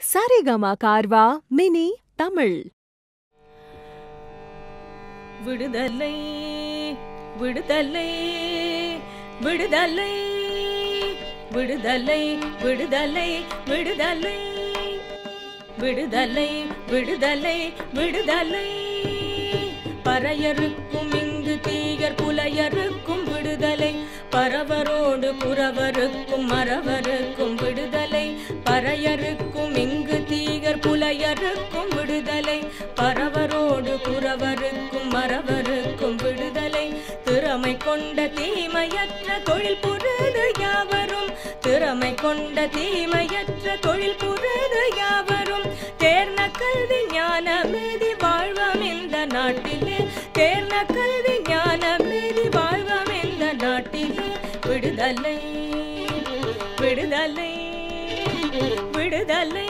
Saregama Carvaan? Mini Tamil. விடுதலை விடுதலை விடுதலை விடுதலை விடுதலை விடுதலை. விடுதலை விடுதலை விடுதலை. பறையருக்கும் இங்கு தீயர் புலையருக்கும் விடுதலை. பரவரோடு புறவருக்கும் மறவருக்கும் விடுதலை. பறையருக்கும் இங்கு தீகர் புலையருக்கும் விடுதலை. பரவரோடு குறவருக்கும் மறவருக்கும் விடுதலை. திறமை கொண்ட தீமையற்ற தொழில் புரிது யாவரும். திறமை கொண்ட தீமையற்ற தொழில் புரிது யாவரும். தேர்ந்த கல்வி ஞான மீதி வாழ்வம் இந்த நாட்டிலே. தேர்ந்த கல்வி ஞான மீதி வாழ்வம் இந்த நாட்டிலே. விடுதலை விடுதலை. விடுதலை.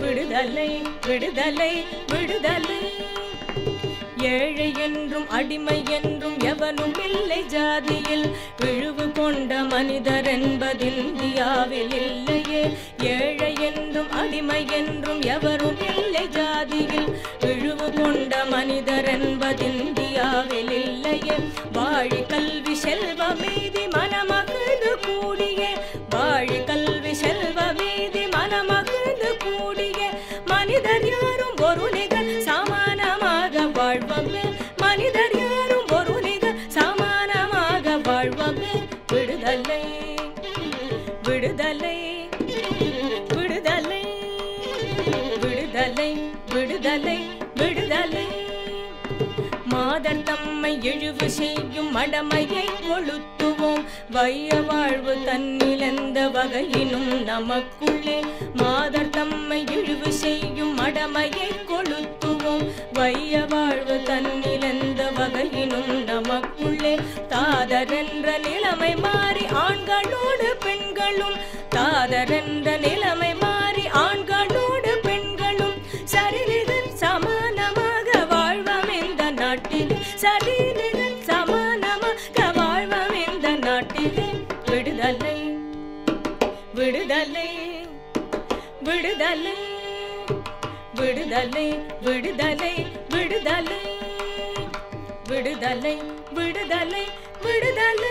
விடுதலை விடுதலை விடுதலை. ஏழை என்றும் அடிமை என்றும் எவனும் இல்லை ஜாதியில். விழுவு கொண்ட மனிதர் என்பது இந்தியாவில் இல்லையே. ஏழை என்றும் அடிமை என்றும் எவரும் இல்லை ஜாதியில். விழுவு கொண்ட மனிதர் என்பது இந்தியாவில் இல்லையே. வாழி கல்வி செல்வமே விடுதலை விடுதலை விடுதலை விடுதலை விடுதலை. விடுதலை மாதர் தம்மை இழிவு செய்யும் மடமையை கொளுத்துவோம். வைய வாழ்வு தன்னில் வகையினும் நமக்குள்ளே மாதர் தம்மை இழிவு செய்யும் மடமையை கொளுத்துவோம். வைய வாழ்வு நமக்குள்ளே தாதரென்ற நிலைமை மாறி ஆண்களோடு பெண்களும் தாதரென்ற நிலைமை மாறி ஆண்களோடு பெண்களும் சரிநிகர் சமானமாக வாழ்வம் இந்த நாட்டில். சரிநிகர் சமானமாக வாழ்வம் இந்த நாட்டிலே. விடுதலை விடுதலை விடுதலை விடுதலை விடுதலை விடு விடுதலை விடுதலை விடுதலை.